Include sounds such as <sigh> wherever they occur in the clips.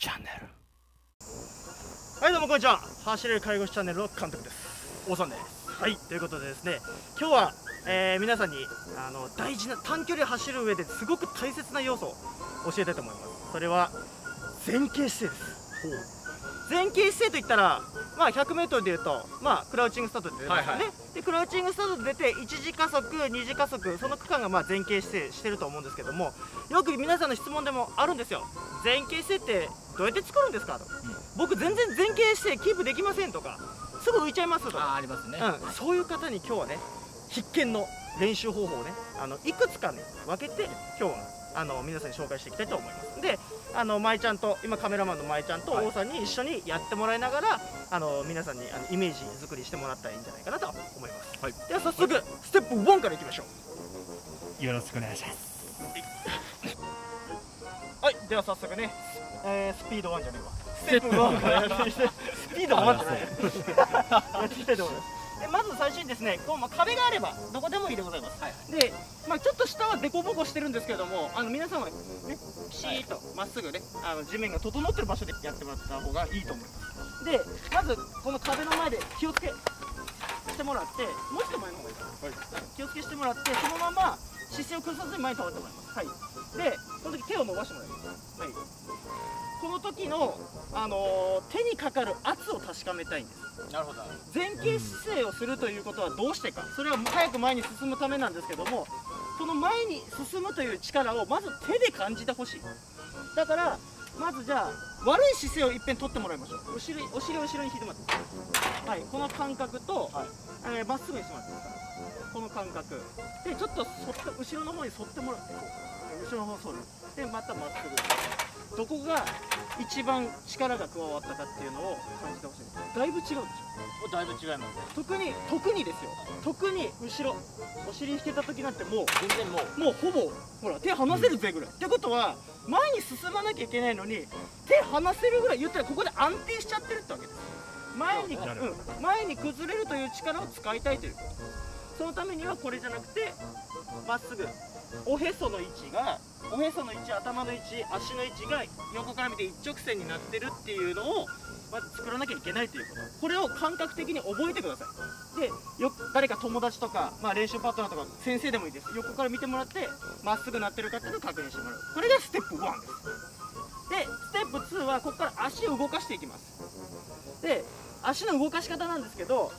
チャンネル。はいどうもこんにちは。走れる介護士チャンネルの監督です。王さんですはいということでですね今日は、えー、皆さんにあの大事な短距離を走る上ですごく大切な要素を教えたいと思います。それは前傾姿勢です。前傾姿勢といったらまあ 100m でいうとまあクラウチングスタートで出ますよね、はいはい、でクラウチングスタートで出て1次加速2次加速その区間がまあ前傾姿勢してると思うんですけどもよく皆さんの質問でもあるんですよ。前傾姿勢ってどうやって作るんですかと、うん、僕全然前傾姿勢キープできませんとかすぐ浮いちゃいますとか。ありますね、うん、そういう方に今日はね必見の練習方法をねあのいくつかね分けて今日はあの皆さんに紹介していきたいと思います。であの舞ちゃんと今カメラマンの舞ちゃんと王さんに一緒にやってもらいながら、あの皆さんにあのイメージ作りしてもらったらいいんじゃないかなと思います、はい、では早速、はい、ステップ1からいきましょう。よろしくお願いします。はい。では早速ね、えー、スピード1じゃねえわ。ステップ1からやってスピード1じゃない。やっていきたいと思いますでまず最初にですねこう、まあ、壁があればどこでもいいでございます、はいはい、で、まあ、ちょっと下は凸凹してるんですけれどもあの皆さんはねピシーッとまっすぐねあの地面が整ってる場所でやってもらった方がいいと思います。でまずこの壁の前で気をつけしてもらってもう一度前の方がいいかな、はい、気をつけしてもらってそのまま姿勢を崩さずに前に倒ってもらいます。はい。でこの時手を伸ばしてもらいます。はいこの時の、あのー、手にかかる圧を確かめたいんです。なるほど。前傾姿勢をするということはどうしてか。それは早く前に進むためなんですけどもこの前に進むという力をまず手で感じてほしい。だからまずじゃあ悪い姿勢をいっぺん取ってもらいましょう。お尻お尻を後ろに引いてもらって。はいこの感覚とま、はい、えー、っすぐにしてもらってこの感覚。でちょっと後ろの方に反ってもらって後ろの方反るでまたまっすぐどこが一番力が加わったかっていうのを感じてほしいだいぶ違うでしょだいぶ違います特に特にですよ特に後ろ。お尻引けた時なんてもう全然もうもうほぼほら手離せるぜぐらい、うん、ってことは前に進まなきゃいけないのに手離せるぐらい言ったらここで安定しちゃってるってわけです。前に、うん、前に崩れるという力を使いたいというそのためにはこれじゃなくてまっすぐおへその位置がおへその位置頭の位置足の位置が横から見て一直線になってるっていうのをまず作らなきゃいけないということ。これを感覚的に覚えてください。でよ誰か友達とか、まあ、練習パートナーとか先生でもいいです。横から見てもらってまっすぐなってるかっていうのを確認してもらう。これがステップ1です。でステップ2はここから足を動かしていきます。で足の動かし方なんですけど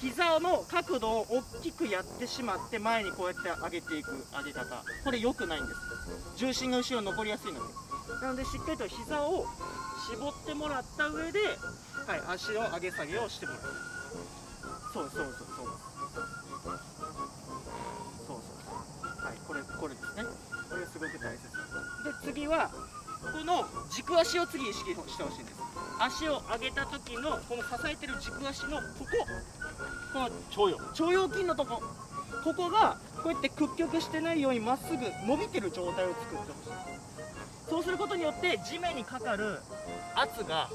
膝の角度を大きくやってしまって前にこうやって上げていく上げ方。これ良くないんです。重心が後ろに残りやすいので。なのでしっかりと膝を絞ってもらった上で、はい、足を上げ下げをしてもらうそうそうそう。そうそうそう。はいこれこれですね。これすごく大切。で次はこの軸足を次意識してほしいんです。足を上げた時のこの支えてる軸足のここ。この腸腰腸腰筋のとこ。ここがこうやって屈曲してないようにまっすぐ伸びてる状態を作ってほしい。そうすることによって地面にかかる圧が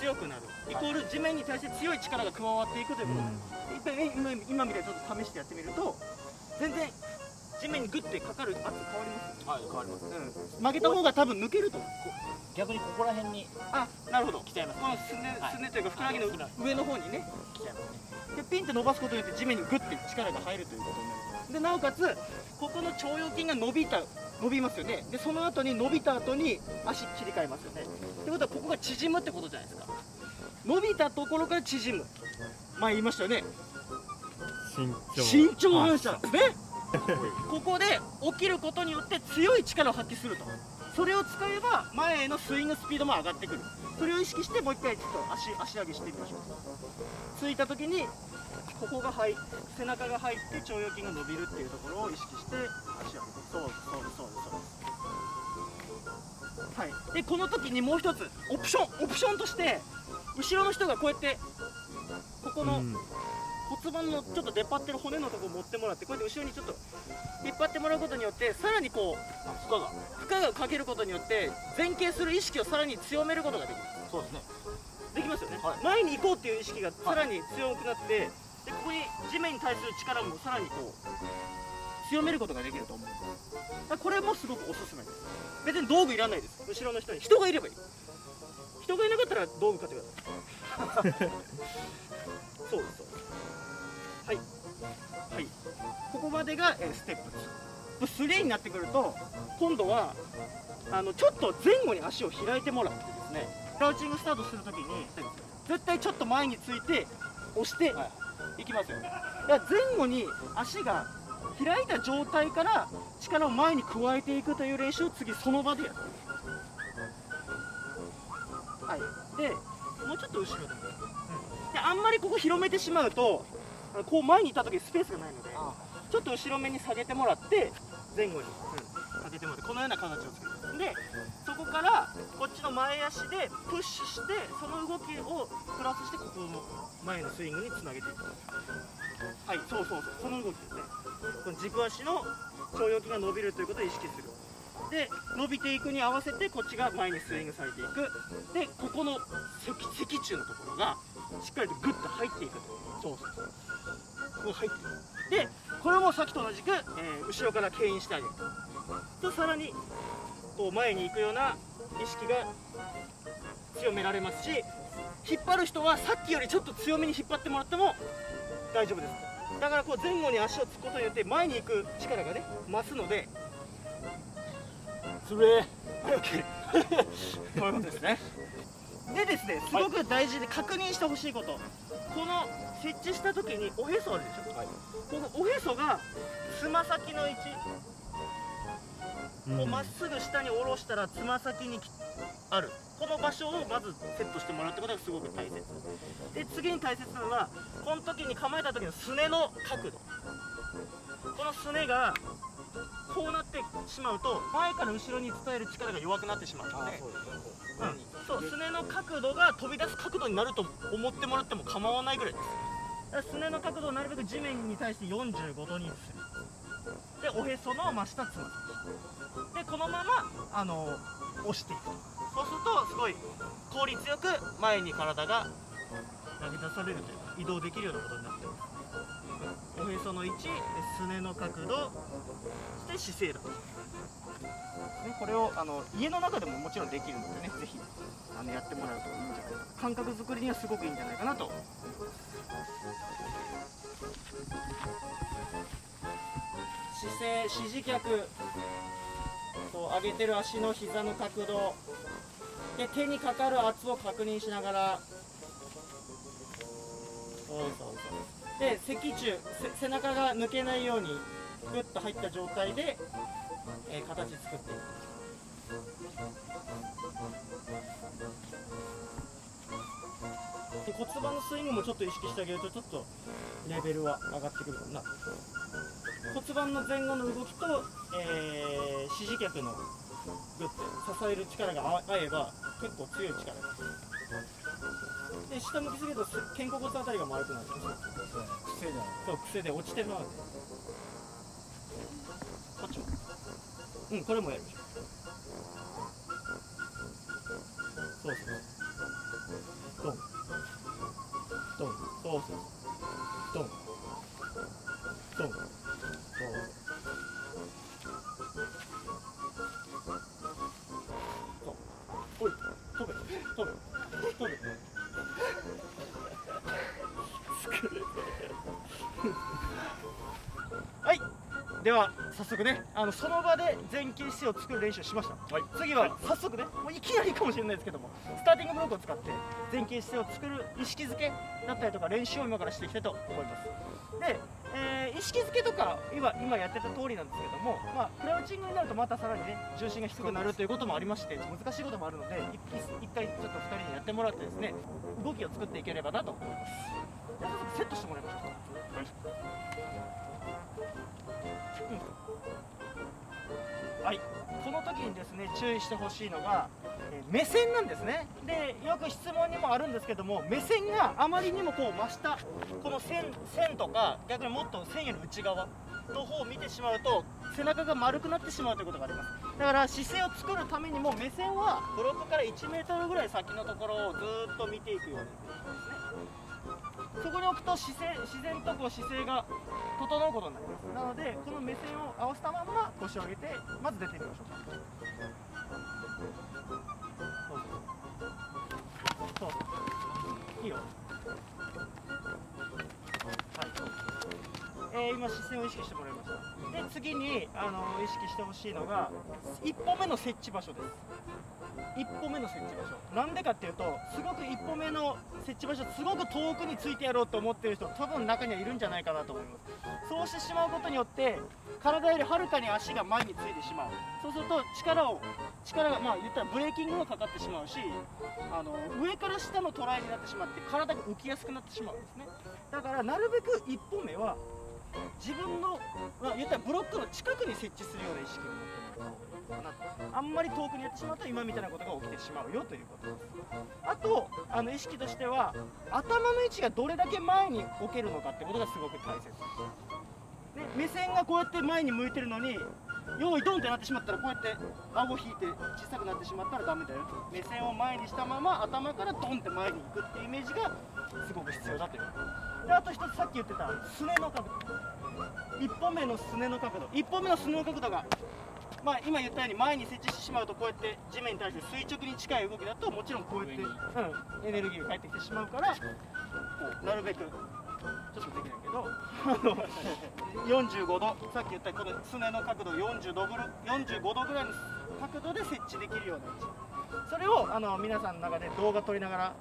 強くなる。イコール地面に対して強い力が加わっていくということ。です、うん、今今みたいにちょっと試してやってみると全然地面にグッてかかる圧変わります？はい変わります、うん、曲げた方が多分抜けると逆にここら辺にあなるほど。来ちゃいます、ね、このすね、はい、すねというかふくらはぎの上の方にね。来ちゃい。ますねでピンって伸ばすことによって地面にグッて力が入るということになります。でなおかつここの腸腰筋が伸びた伸びますよね。でその後に伸びた後に足切り替えますよね。ってことはここが縮むってことじゃないですか。伸びたところから縮む。前言いましたよね。身長反射。ですね <laughs> ここで起きることによって強い力を発揮すると。それを使えば前へのスイングスピードも上がってくる。それを意識してもう一回ちょっと足足上げしてみましょう。ついた時にここが入背中が入って腸腰筋が伸びるっていうところを意識して足をそうそうそうそうはい。でこの時にもう一つオプションオプションとして後ろの人がこうやってここの、骨盤のちょっと出っ張ってる骨のとこ持ってもらってこうやって後ろにちょっと引っ張ってもらうことによってさらにこう負荷が負荷がかけることによって前傾する意識をさらに強めることができる。そうですね。できますよね、はい、前に行こうっていう意識がさらに強くなって、はい、でここに地面に対する力もさらにこう強めることができると思う。これもすごくおすすめです。別に道具いらないです。後ろの人に。人がいればいい。人がいなかったら道具買ってください。<laughs> そうですはい。ここまでが、えーステップ2 3になってくると今度はあのちょっと前後に足を開いてもらってですね。クラウチングスタートするときに絶対ちょっと前について押してい。きますよ、だから前後に足が開いた状態から力を前に加えていくという練習を次その場でやってはい。でもうちょっと後ろで,、であんまりここ広めてしまうとこう前に行った時スペースがないのでちょっと後ろ目に下げてもらって前後に、うん、下げてもらってこのような形を作るでそこからこっちの前足でプッシュしてその動きをプラスしてここの前のスイングにつなげていく。はいそうそうそうこの動きですね。この軸足の腸腰筋が伸びるということを意識する。で伸びていくに合わせてこっちが前にスイングされていく。でここの脊脊柱のところがしっかりとグッと入っていくそうそうそうここ入っていくでこれもさっきと同じく、えー後ろから牽引してあげるとさらにこう前に行くような意識が強められますし引っ張る人はさっきよりちょっと強めに引っ張ってもらっても大丈夫ですだからこう前後に足をつくことによって前に行く力がね増すのでそれはい OK こういうことですねでですねすごく大事で確認してほしいこと。この設置した時におへそあるでしょ、このおへそがつま先の位置。をまっすぐ下に下ろしたらつま先にきある。この場所をまずセットしてもらうってことがすごく大切。で次に大切なのはこの時に構えた時のすねの角度。このすねがこうなってしまうと前から後ろに伝える力が弱くなってしまうのでうん。そうすねの角度が飛び出す角度になると思ってもらっても構わないぐらいです。だからすねの角度をなるべく地面に対して45度にする。でおへその真下つま先でこのままあの押していくと。そうするとすごい効率よく前に体が投げ出されるというか移動できるようなことになってますおへその位置すねの角度そして姿勢だと、ね、これをあの家の中でももちろんできるのでねぜひあのやってもらうといいんじゃないかな。感覚作りにはすごくいいんじゃないかなと。姿勢支持脚。こう上げてる足の膝の角度。で手にかかる圧を確認しながら。そうそう。で脊柱背中が抜けないようにグッと入った状態で、えー形作っていく。で骨盤のスイングもちょっと意識してあげるとちょっとレベルは上がってくるかな。骨盤の前後の動きと、えー、支持脚のグッて支える力が合えば結構強い力です下向きすぎるとす肩甲骨あたりが丸くなるんですよ。癖じゃない。そう癖で落ちてまうこっちも。うんこれもやるでしょそうそうドン。ドン。そうそうドでは早速ねあのその場で前傾姿勢を作る練習をしました、次は早速ねもういきなりかもしれないですけどもスターティングブロックを使って前傾姿勢を作る意識づけだったりとか練習を今からしていきたいと思います。で、えー意識づけとか今今やってた通りなんですけども、まあ、クラウチングになるとまたさらにね重心が低くなるということもありまして難しいこともあるので一一回ちょっと2人にやってもらってですね動きを作っていければなと思います。じゃあ早速セットしてもらいましょうはい、この時にですね注意してほしいのが、えー目線なんですね。でよく質問にもあるんですけども目線があまりにもこう真下この線線とか逆にもっと線より内側の方を見てしまうと背中が丸くなってしまうということがあります。だから姿勢を作るためにも目線はブロックから1メートルぐらい先のところをずっと見ていくようにですね。そこに置くと姿勢自然とこう姿勢が整うことになります。なのでこの目線を合わせたまんま腰を上げてまず出てみましょう。かそうそうそうそういいよ。えー、今視線を意識してもらいましたで次にあの意識してほしいのが1歩目の設置場所です。一歩目の設置場所。なんでかっていうとすごく一歩目の設置場所すごく遠くについてやろうと思ってる人多分中にはいるんじゃないかなと思います。そうしてしまうことによって体よりはるかに足が前についてしまう。そうすると力を力がまあ言ったらブレーキングがかかってしまうしあの上から下のトライになってしまって体が浮きやすくなってしまうんですね。だからなるべく一歩目は自分の、まあ、言ったらブロックの近くに設置するような意識を持ってもらった方がいいかなあんまり遠くにやってしまうと今みたいなことが起きてしまうよということです。あとあの意識としては頭の位置がどれだけ前に置けるのかってことがすごく大切で目線がこうやって前に向いてるのに用意ドンってなってしまったらこうやって顎引いて小さくなってしまったらダメだよ。目線を前にしたまま頭からドンって前に行くっていうイメージがすごく必要だという。であと一つさっき言ってたすねの角度。1本目のすねの角度。1本目のすねの角度がまあ今言ったように前に設置してしまうとこうやって地面に対して垂直に近い動きだともちろんこうやって、うん、エネルギーが返ってきてしまうからこうなるべくちょっとできないけど45度さっき言ったこのすねの角度40度ぐら45度ぐらいの角度で設置できるような位置。それをあの皆さんの中で動画撮りながら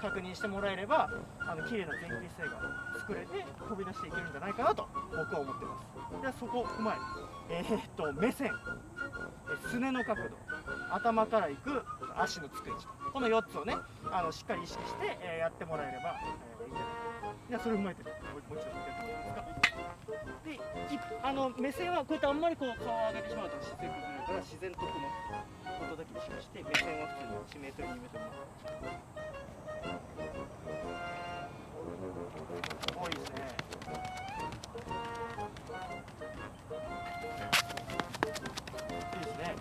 確認してもらえればあの綺麗な前傾姿勢が作れて飛び出していけるんじゃないかなと僕は思ってます。ではそこを踏まええーっと目線すねの角度頭からいく足のつく位置この4つをねあのしっかり意識して、えーやってもらえれば、えーいいんじゃないかなではそれを踏まえてもうもう一度やってもらえますかでいあの目線はこうやってあんまりこう顔を上げてしまうと姿勢崩れるから自然とこのことだけにしまして目線は普通に1メートル2メートル多いですねいいですね。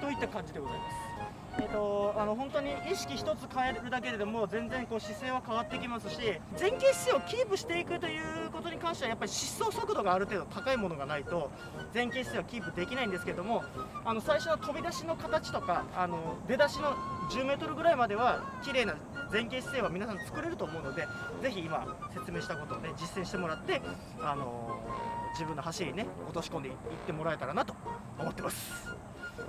といった感じでございます。えっとあの本当に意識一つ変えるだけでも全然こう姿勢は変わってきますし前傾姿勢をキープしていくということに関してはやっぱり疾走速度がある程度高いものがないと前傾姿勢はキープできないんですけどもあの最初の飛び出しの形とかあの出だしの10メートルぐらいまでは綺麗な前傾姿勢は皆さん作れると思うのでぜひ今説明したことをね実践してもらってあの自分の走りにね落とし込んでいってもらえたらなと思ってます。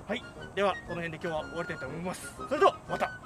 はい。ではこの辺で今日は終わりたいと思います。それではまた。